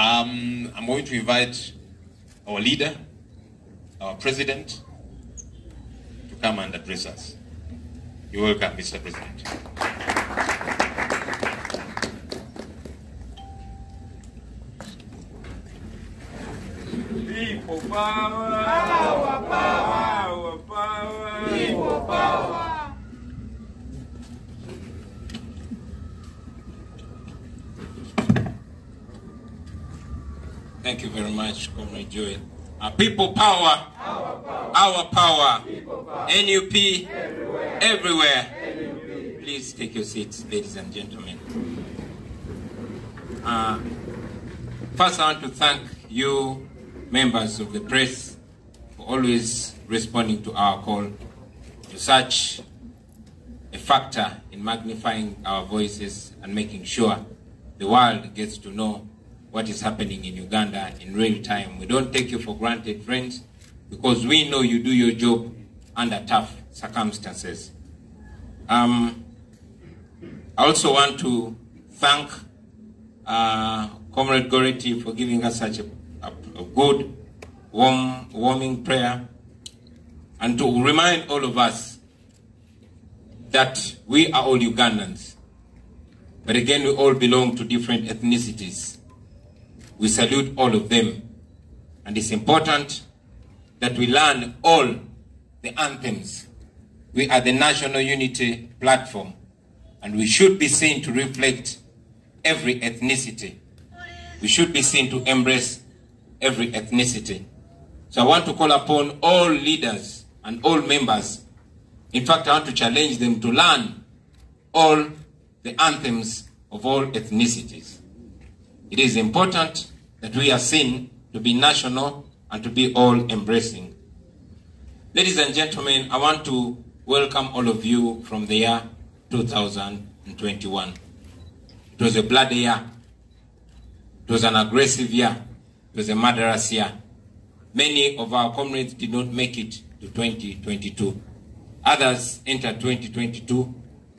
Um, I'm going to invite our leader, our president, to come and address us. You're welcome, Mr. President. People power. Power, power. Power, power. People power. Thank you very much, Comrade Joy. Uh, people power. Our power. NUP. Everywhere. Please take your seats, ladies and gentlemen. Uh, first, I want to thank you, members of the press, for always responding to our call to such a factor in magnifying our voices and making sure the world gets to know what is happening in Uganda in real time. We don't take you for granted, friends, because we know you do your job under tough circumstances. Um, I also want to thank uh, Comrade Goretti for giving us such a, a, a good, warm, warming prayer, and to remind all of us that we are all Ugandans. But again, we all belong to different ethnicities. We salute all of them. And it's important that we learn all the anthems. We are the National Unity Platform, and we should be seen to reflect every ethnicity. We should be seen to embrace every ethnicity. So I want to call upon all leaders and all members. In fact, I want to challenge them to learn all the anthems of all ethnicities. It is important that we are seen to be national and to be all embracing. Ladies and gentlemen, I want to welcome all of you from the year 2021. It was a bloody year. It was an aggressive year. It was a murderous year. Many of our comrades did not make it to 2022. Others entered 2022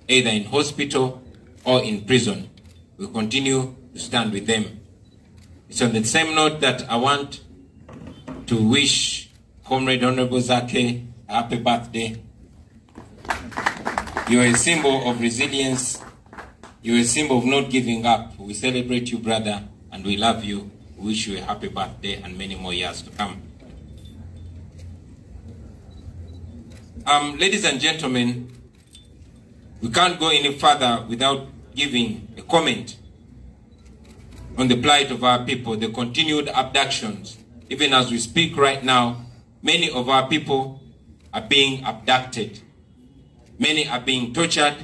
either in hospital or in prison. We continue to stand with them. It's on the same note that I want to wish Comrade Honorable Zaake a happy birthday. You're a symbol of resilience. You're a symbol of not giving up. We celebrate you, brother, and we love you. We wish you a happy birthday and many more years to come. Um, ladies and gentlemen, we can't go any further without giving a comment on the plight of our people, the continued abductions. Even as we speak right now, many of our people are being abducted. Many are being tortured.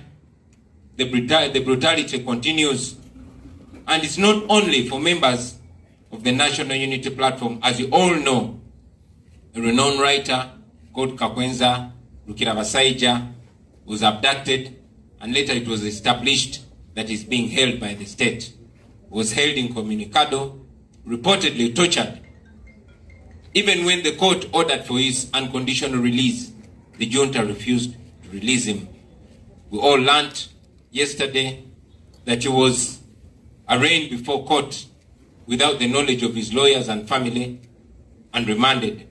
The, brutal, the brutality continues. And it's not only for members of the National Unity Platform, as you all know, a renowned writer called Kakwenza Rukirabasaija was abducted, and later it was established that he's being held by the state. Was held incommunicado, reportedly tortured. Even when the court ordered for his unconditional release, the junta refused to release him. We all learned yesterday that he was arraigned before court without the knowledge of his lawyers and family and remanded.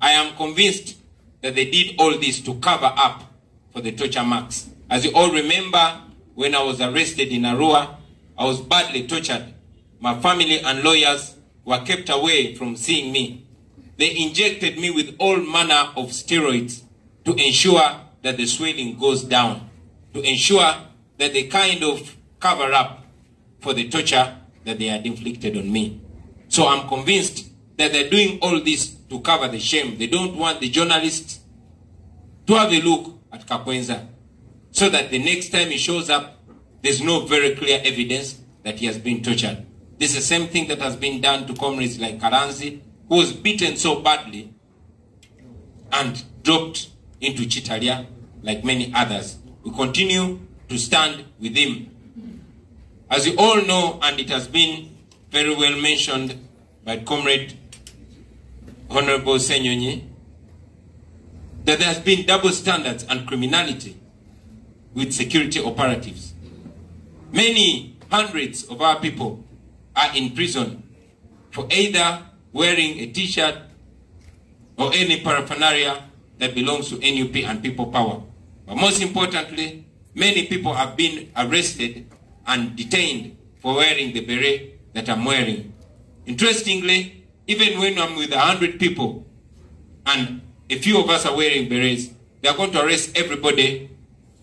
I am convinced that they did all this to cover up for the torture marks. As you all remember, when I was arrested in Arua, I was badly tortured. My family and lawyers were kept away from seeing me. They injected me with all manner of steroids to ensure that the swelling goes down, to ensure that they kind of cover up for the torture that they had inflicted on me. So I'm convinced that they're doing all this to cover the shame. They don't want the journalists to have a look at Kakwenza so that the next time he shows up, there's no very clear evidence that he has been tortured. This is the same thing that has been done to comrades like Karanzi, who was beaten so badly and dropped into Chitalia like many others. We continue to stand with him. As you all know, and it has been very well mentioned by Comrade Honorable Ssenyonyi, that there has been double standards and criminality with security operatives. Many hundreds of our people are in prison for either wearing a t-shirt or any paraphernalia that belongs to NUP and People Power. But most importantly, many people have been arrested and detained for wearing the beret that I'm wearing. Interestingly, even when I'm with 100 people and a few of us are wearing berets, they are going to arrest everybody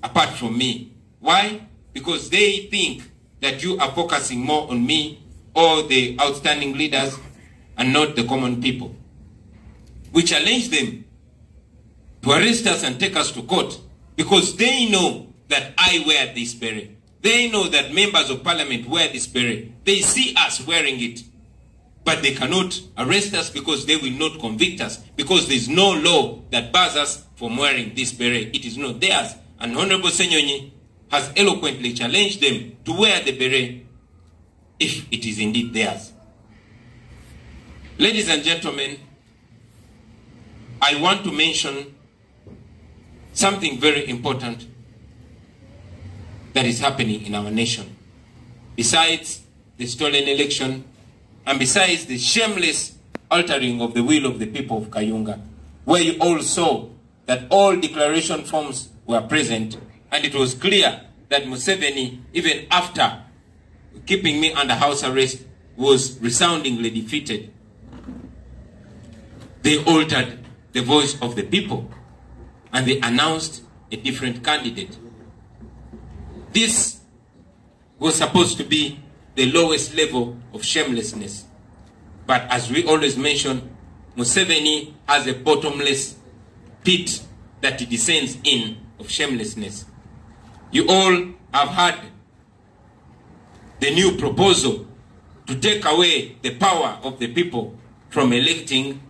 apart from me. Why? Because they think that you are focusing more on me or the outstanding leaders and not the common people. We challenge them to arrest us and take us to court because they know that I wear this beret. They know that members of parliament wear this beret. They see us wearing it. But they cannot arrest us because they will not convict us because there is no law that bars us from wearing this beret. It is not theirs. And Honorable Ssenyonyi has eloquently challenged them to wear the beret if it is indeed theirs. Ladies and gentlemen, I want to mention something very important that is happening in our nation. Besides the stolen election and besides the shameless altering of the will of the people of Kayunga, where you all saw that all declaration forms were present and it was clear that Museveni, even after keeping me under house arrest, was resoundingly defeated. They altered the voice of the people and they announced a different candidate. This was supposed to be the lowest level of shamelessness. But as we always mention, Museveni has a bottomless pit that he descends in of shamelessness. You all have heard the new proposal to take away the power of the people from electing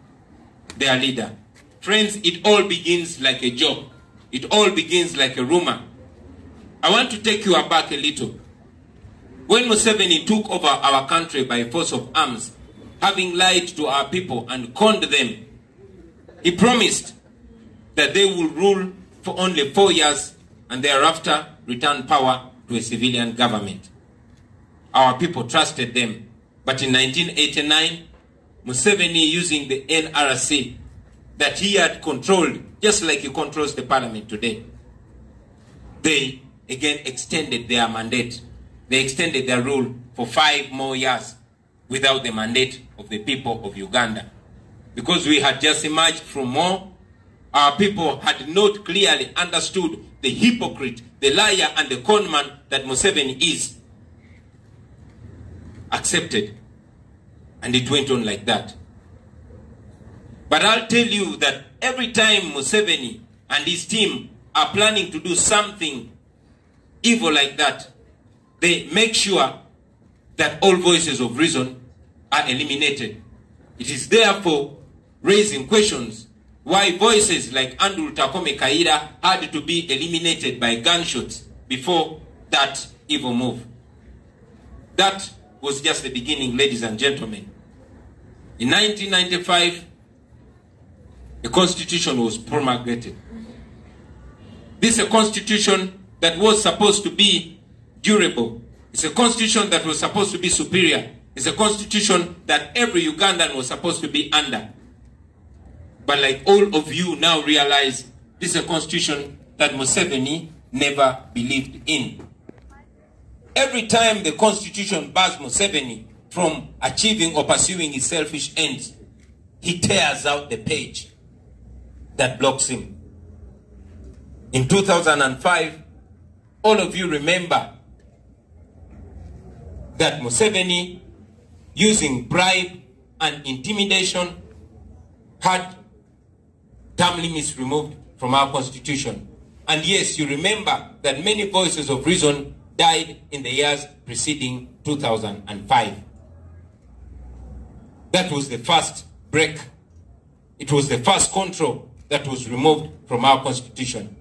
their leader. Friends, it all begins like a joke. It all begins like a rumor. I want to take you back a little. When Museveni took over our country by force of arms, having lied to our people and conned them, he promised that they will rule for only four years and thereafter return power to a civilian government. Our people trusted them. But in 1989, Museveni, using the NRC that he had controlled, just like he controls the parliament today, they again extended their mandate. They extended their rule for five more years without the mandate of the people of Uganda. Because we had just emerged from war, our people had not clearly understood the hypocrite, the liar, and the conman that Museveni is. Accepted. And it went on like that. But I'll tell you that every time Museveni and his team are planning to do something evil like that, they make sure that all voices of reason are eliminated. It is therefore raising questions why voices like Andrew Takome Kayiira had to be eliminated by gunshots before that evil move. That was just the beginning, ladies and gentlemen. In 1995, a constitution was promulgated. This is a constitution that was supposed to be durable. It's a constitution that was supposed to be superior. It's a constitution that every Ugandan was supposed to be under. But like all of you now realize, this is a constitution that Museveni never believed in. Every time the constitution bars Museveni from achieving or pursuing his selfish ends, he tears out the page that blocks him. In 2005, all of you remember that Museveni, using bribe and intimidation, had term limits removed from our constitution. And yes, you remember that many voices of reason died in the years preceding 2005. That was the first break. It was the first control that was removed from our constitution.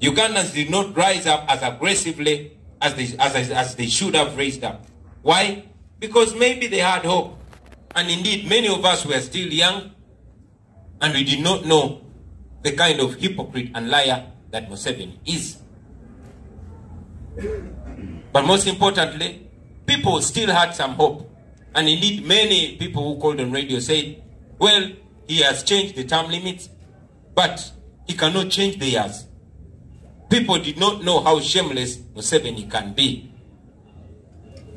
Ugandans did not rise up as aggressively as they, as, as they should have raised up. Why? Because maybe they had hope. And indeed, many of us were still young and we did not know the kind of hypocrite and liar that Museveni is. But most importantly, people still had some hope. And indeed, many people who called on radio said, well, he has changed the term limits, but he cannot change the years. People did not know how shameless Museveni can be.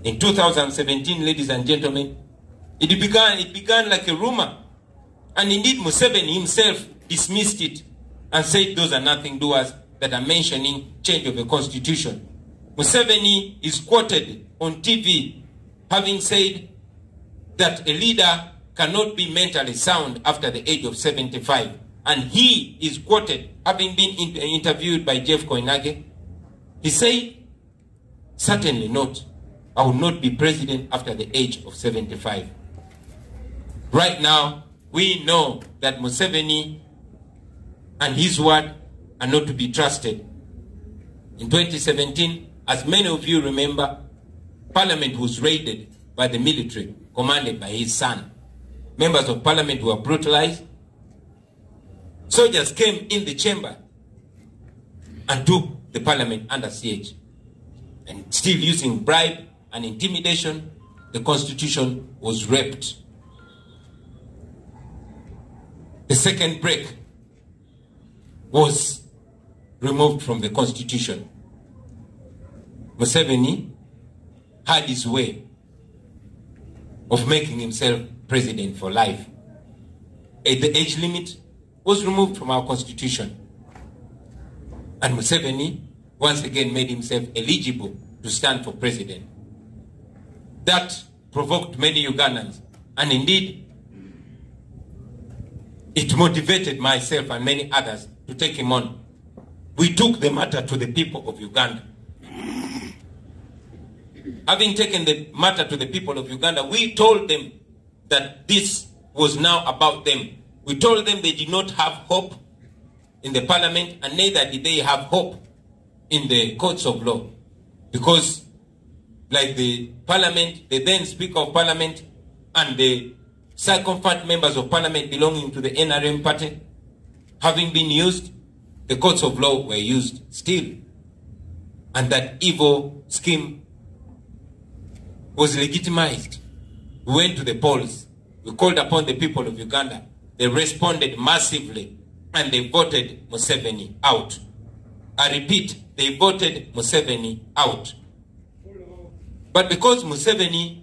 In 2017, ladies and gentlemen, it began, it began like a rumor. And indeed, Museveni himself dismissed it and said those are nothing doers that are mentioning change of the constitution. Museveni is quoted on TV having said that a leader cannot be mentally sound after the age of 75. And he is quoted having been in, interviewed by Jeff Koinange. He said, certainly not. I will not be president after the age of 75. Right now, we know that Museveni and his word are not to be trusted. In 2017, as many of you remember, Parliament was raided by the military commanded by his son. Members of Parliament were brutalized. Soldiers came in the chamber and took the Parliament under siege. And still using bribe and intimidation, the Constitution was raped. The second break was removed from the Constitution. Museveni had his way of making himself president for life. The age limit was removed from our constitution. And Museveni once again made himself eligible to stand for president. That provoked many Ugandans. And indeed, it motivated myself and many others to take him on. We took the matter to the people of Uganda. Having taken the matter to the people of Uganda, we told them that this was now about them. We told them they did not have hope in the parliament and neither did they have hope in the courts of law. Because like the parliament, the then speaker of parliament and the circumferent members of parliament belonging to the NRM party, having been used, the courts of law were used still. And that evil scheme was legitimized. We went to the polls. We called upon the people of Uganda. They responded massively and they voted Museveni out. I repeat, they voted Museveni out. But because Museveni,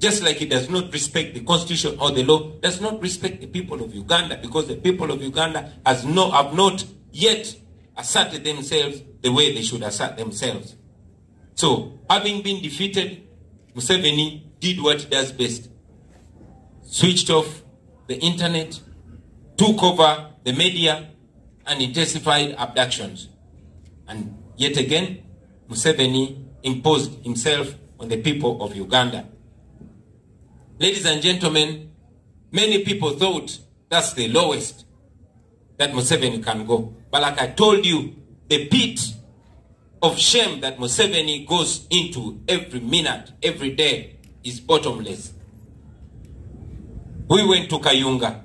just like he does not respect the constitution or the law, does not respect the people of Uganda because the people of Uganda has no, have not yet asserted themselves the way they should assert themselves. So, having been defeated, Museveni did what he does best. Switched off the internet, took over the media, and intensified abductions. And yet again, Museveni imposed himself on the people of Uganda. Ladies and gentlemen, many people thought that's the lowest that Museveni can go. But like I told you, the pit of shame that Museveni goes into every minute, every day, is bottomless. We went to Kayunga,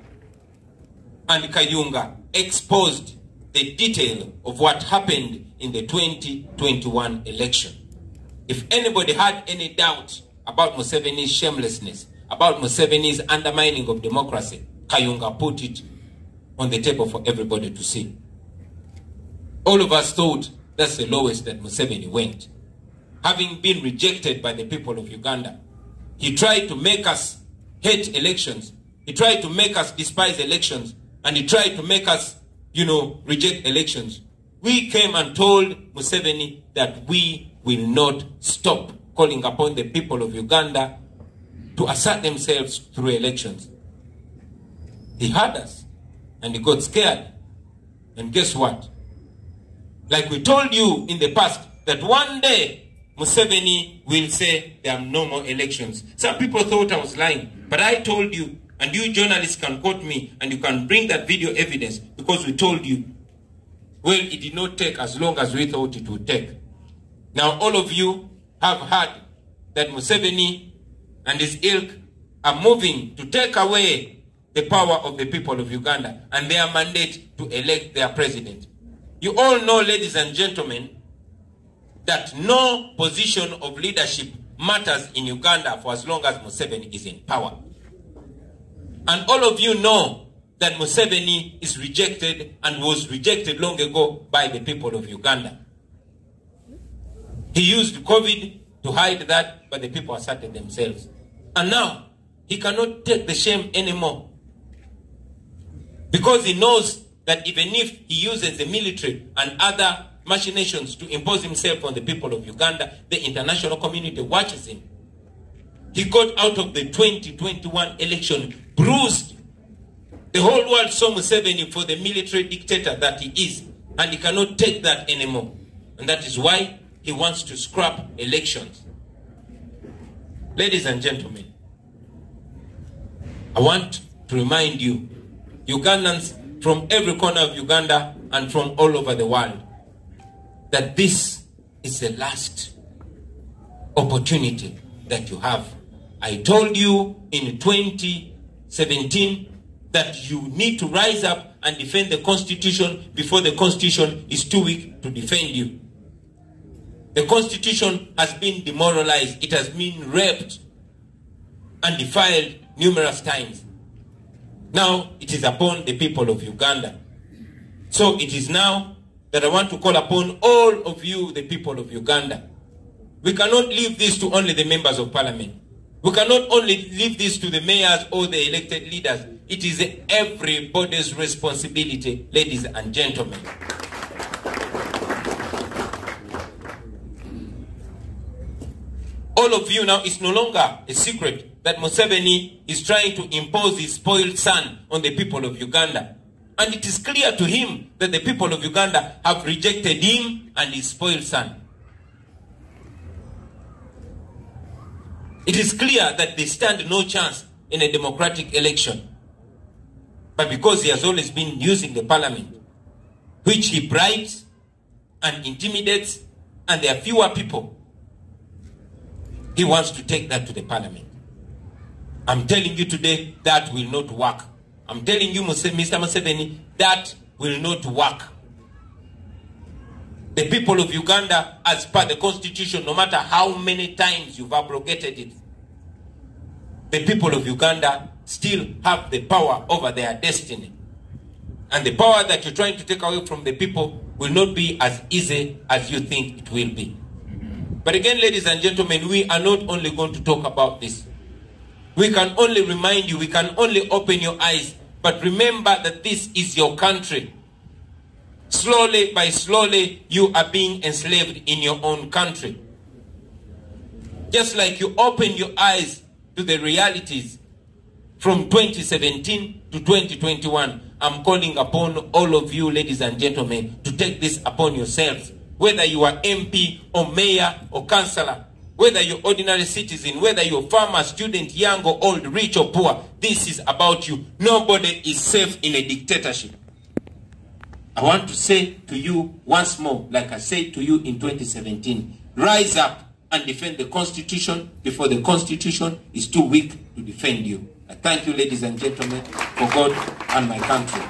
and Kayunga exposed the detail of what happened in the 2021 election. If anybody had any doubt about Museveni's shamelessness, about Museveni's undermining of democracy, Kayunga put it on the table for everybody to see. All of us thought that's the lowest that Museveni went. Having been rejected by the people of Uganda, he tried to make us hate elections. He tried to make us despise elections. And he tried to make us, you know, reject elections. We came and told Museveni that we will not stop calling upon the people of Uganda to assert themselves through elections. He heard us and he got scared. And guess what? Like we told you in the past, that one day Museveni will say there are no more elections. Some people thought I was lying, but I told you, and you journalists can quote me, and you can bring that video evidence because we told you. Well, it did not take as long as we thought it would take. Now, all of you have heard that Museveni and his ilk are moving to take away the power of the people of Uganda and their mandate to elect their president. You all know, ladies and gentlemen, that no position of leadership matters in Uganda for as long as Museveni is in power. And all of you know that Museveni is rejected and was rejected long ago by the people of Uganda. He used COVID to hide that, but the people asserted themselves. And now, he cannot take the shame anymore. Because he knows that even if he uses the military and other machinations to impose himself on the people of Uganda, the international community watches him. He got out of the 2021 election bruised. The whole world saw Museveni for the military dictator that he is, and he cannot take that anymore. And that is why he wants to scrap elections. Ladies and gentlemen, I want to remind you, Ugandans from every corner of Uganda and from all over the world, that this is the last opportunity that you have. I told you in 2017 that you need to rise up and defend the Constitution before the Constitution is too weak to defend you. The Constitution has been demoralized, it has been raped and defiled numerous times. Now it is upon the people of Uganda. So it is now that I want to call upon all of you, the people of Uganda. We cannot leave this to only the members of parliament. We cannot only leave this to the mayors or the elected leaders. It is everybody's responsibility, ladies and gentlemen. All of you now, it's no longer a secret that Museveni is trying to impose his spoiled son on the people of Uganda. And it is clear to him that the people of Uganda have rejected him and his spoiled son. It is clear that they stand no chance in a democratic election. But because he has always been using the parliament, which he bribes and intimidates, and there are fewer people, he wants to take that to the parliament. I'm telling you today that will not work. I'm telling you, Mr. Museveni, that will not work. The people of Uganda, as per the constitution, no matter how many times you've abrogated it, the people of Uganda still have the power over their destiny. And the power that you're trying to take away from the people will not be as easy as you think it will be. But again, ladies and gentlemen, we are not only going to talk about this. We can only remind you, we can only open your eyes. But remember that this is your country. Slowly by slowly, you are being enslaved in your own country. Just like you open your eyes to the realities from 2017 to 2021, I'm calling upon all of you, ladies and gentlemen, to take this upon yourselves. Whether you are MP or mayor or councillor, whether you're ordinary citizen, whether you're farmer, student, young or old, rich or poor, this is about you. Nobody is safe in a dictatorship. I want to say to you once more, like I said to you in 2017, rise up and defend the Constitution before the Constitution is too weak to defend you. I thank you, ladies and gentlemen, for God and my country.